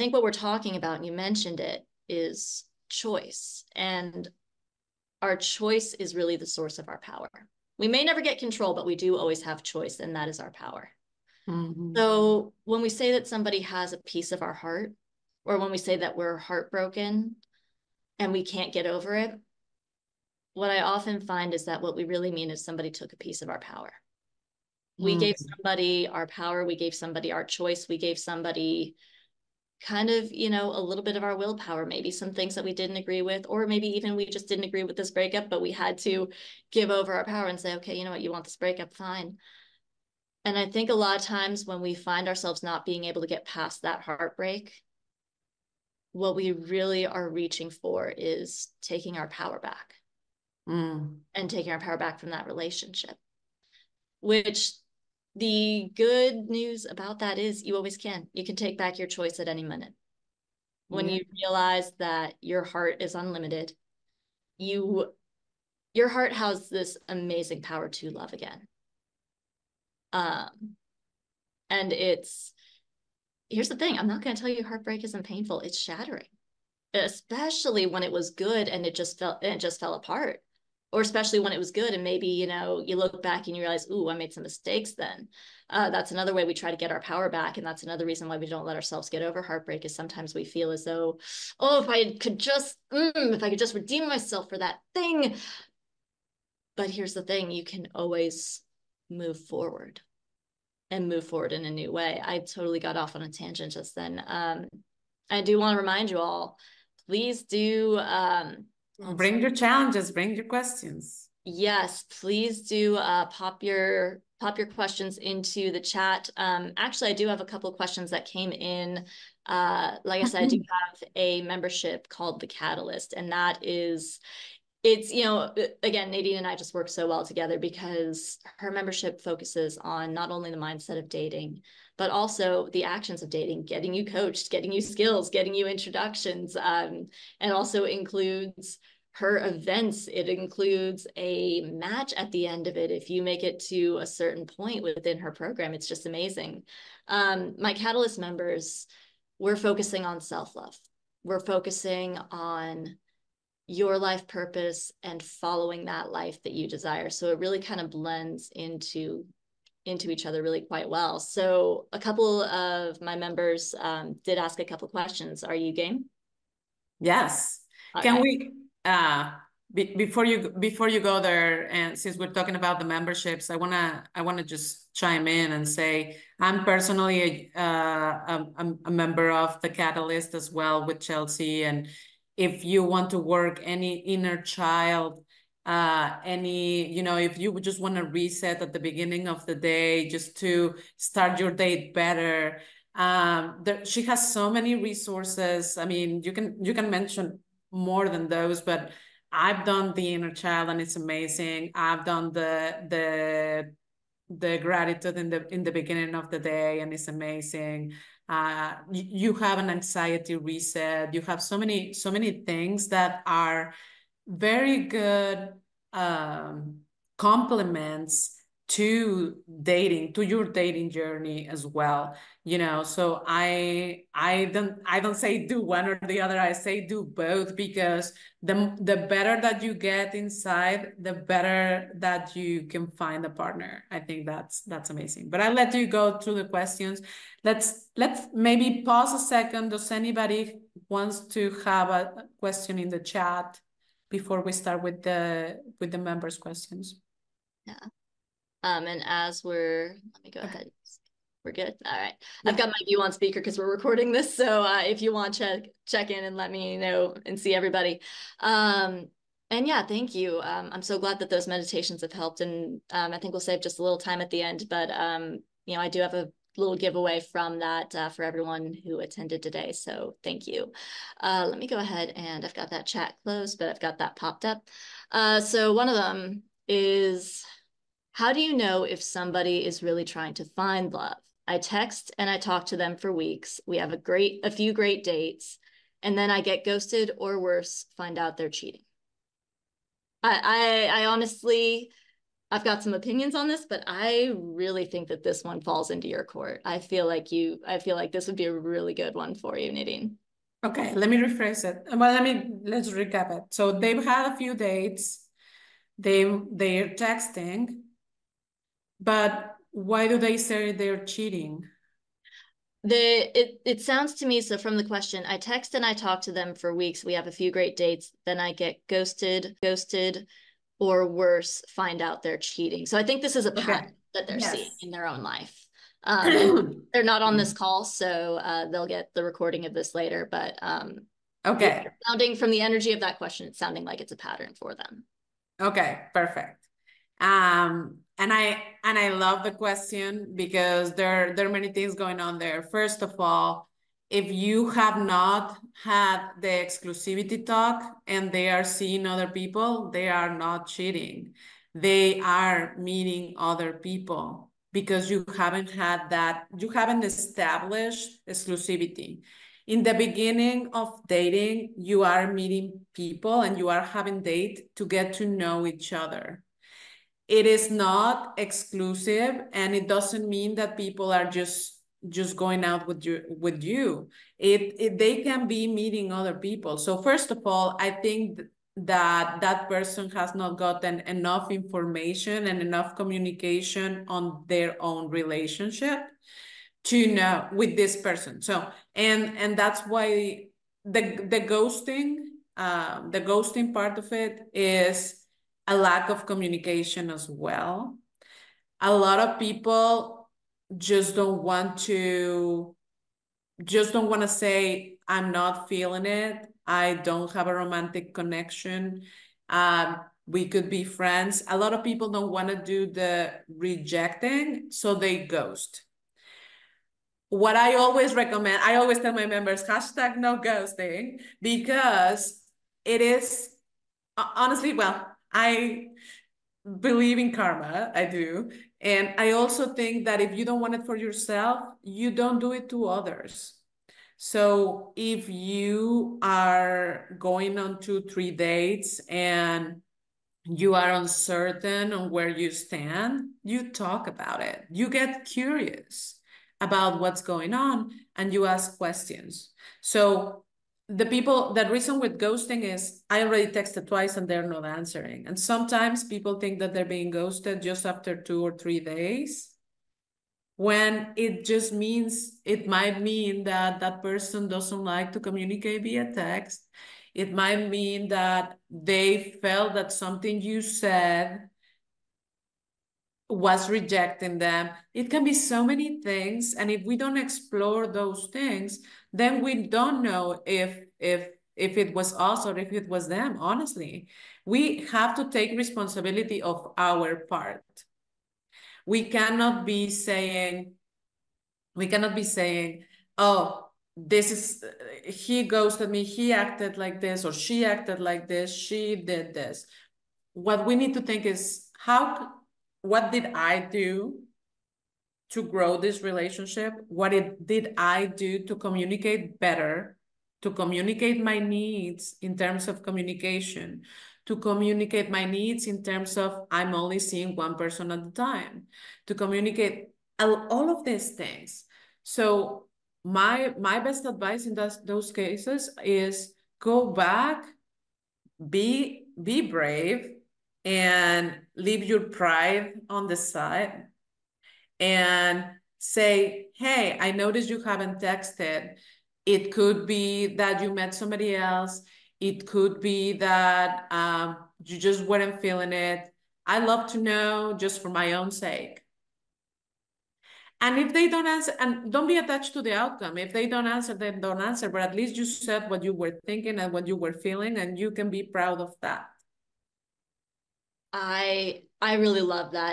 think what we're talking about, and you mentioned it, is choice. And our choice is really the source of our power. We may never get control, but we do always have choice, and that is our power. Mm-hmm. So when we say that somebody has a piece of our heart, or when we say that we're heartbroken and we can't get over it, what I often find is that what we really mean is somebody took a piece of our power. We mm. gave somebody our power, we gave somebody our choice, we gave somebody kind of, you know, a little bit of our willpower, maybe some things that we didn't agree with, or maybe even we just didn't agree with this breakup, but we had to give over our power and say, okay, you know what, you want this breakup, fine. And I think a lot of times when we find ourselves not being able to get past that heartbreak, what we really are reaching for is taking our power back mm. and taking our power back from that relationship, which the good news about that is you always can. You can take back your choice at any minute. When yeah. you realize that your heart is unlimited, you your heart has this amazing power to love again. Um and it's here's the thing, I'm not going to tell you heartbreak isn't painful. It's shattering. Especially when it was good and it just fell it just fell apart or especially when it was good and maybe you know you look back and you realize ooh i made some mistakes then. Uh, that's another way we try to get our power back and that's another reason why we don't let ourselves get over heartbreak is sometimes we feel as though oh if i could just mm, if i could just redeem myself for that thing. But here's the thing you can always move forward and move forward in a new way. I totally got off on a tangent just then. Um, i do want to remind you all please do um, bring your challenges, bring your questions. Yes, please do uh, pop your pop your questions into the chat. Um, actually, I do have a couple of questions that came in. Uh, like I said, I do have a membership called the Catalyst, and that is it's you know again nadine and i just work so well together because her membership focuses on not only the mindset of dating but also the actions of dating getting you coached getting you skills getting you introductions um, and also includes her events. It includes a match at the end of it. If you make it to a certain point within her program, it's just amazing. Um, my Catalyst members, we're focusing on self love. We're focusing on your life purpose and following that life that you desire. So it really kind of blends into into each other really quite well. So a couple of my members um, did ask a couple questions. Are you game? Yes. All Can right. we uh, be, before you before you go there, and since we're talking about the memberships, I wanna I wanna just chime in and say I'm personally a, uh, a, a member of the Catalyst as well with Chelsey, and if you want to work any inner child uh any you know if you just want to reset at the beginning of the day just to start your day better um there, she has so many resources i mean you can you can mention more than those, but I've done the inner child and it's amazing. I've done the the the gratitude in the in the beginning of the day and it's amazing. Uh, you, have an anxiety reset. You have so many so many things that are very good um, complements to dating to your dating journey as well you know? So i i don't i don't say do one or the other. I say do both because the the better that you get inside the better that you can find a partner. I think that's that's amazing. But i'll let you go through the questions. Let's let's maybe pause a second. Does anybody wants to have a question in the chat before we start with the with the members questions? Yeah um, and as we're, let me go okay. ahead. We're good. All right. Yeah. I've got my view on speaker because we're recording this. So uh, if you want to check, check in and let me know and see everybody. Um, and yeah, thank you. Um, I'm so glad that those meditations have helped. And um, I think we'll save just a little time at the end. But, um, you know, I do have a little giveaway from that uh, for everyone who attended today. So thank you. Uh, let me go ahead and I've got that chat closed, but I've got that popped up. Uh, so one of them is how do you know if somebody is really trying to find love? I text and I talk to them for weeks. We have a great, a few great dates, and then I get ghosted or worse, find out they're cheating. I, I, I honestly, I've got some opinions on this, but I really think that this one falls into your court. I feel like you, I feel like this would be a really good one for you, Nadine. Okay, let me rephrase it. Well, let me let's recap it. So they've had a few dates. They they're texting, but why do they say they're cheating? The it it sounds to me so from the question I text and I talk to them for weeks. We have a few great dates. Then I get ghosted, ghosted or worse, find out they're cheating. So I think this is a pattern okay. that they're yes. seeing in their own life. Um, they're not on this call, so uh, they'll get the recording of this later. But um, okay, sounding from the energy of that question, it's sounding like it's a pattern for them. Okay, perfect. Um, and I and I love the question because there there are many things going on there. First of all, if you have not had the exclusivity talk and they are seeing other people, they are not cheating. They are meeting other people because you haven't had that, you haven't established exclusivity. In the beginning of dating, you are meeting people and you are having date to get to know each other. It is not exclusive and it doesn't mean that people are just just going out with you with you. It, it they can be meeting other people. So first of all i think that that person has not gotten enough information and enough communication on their own relationship to know with this person. So and and that's why the the ghosting uh, the ghosting part of it is a lack of communication as well. A lot of people just don't want to just don't want to say i'm not feeling it. I don't have a romantic connection. Um, we could be friends. A lot of people don't want to do the rejecting so they ghost. What i always recommend i always tell my members hashtag no ghosting because it is honestly well i believe in karma i do and I also think that if you don't want it for yourself, you don't do it to others. So if you are going on two, three dates and you are uncertain on where you stand, you talk about it. You get curious about what's going on and you ask questions. So the people that reason with ghosting is I already texted twice and they're not answering. And sometimes people think that they're being ghosted just after two or three days. When it just means it might mean that that person doesn't like to communicate via text. It might mean that they felt that something you said was rejecting them. It can be so many things. And if we don't explore those things, then we don't know if if if it was us or if it was them, honestly. We have to take responsibility of our part. We cannot be saying, we cannot be saying, oh, this is, he ghosted me, he acted like this, or she acted like this, she did this. What we need to think is, how what did I do to grow this relationship? What it, did I do to communicate better, to communicate my needs in terms of communication, to communicate my needs in terms of I'm only seeing one person at a time, to communicate all of these things. So my my best advice in those, those cases is go back, be be brave, and leave your pride on the side and say, hey, I noticed you haven't texted. It could be that you met somebody else. It could be that um, you just weren't feeling it. I love to know just for my own sake. And if they don't answer, and don't be attached to the outcome. If they don't answer, then don't answer. But at least you said what you were thinking and what you were feeling, and you can be proud of that. I I really love that.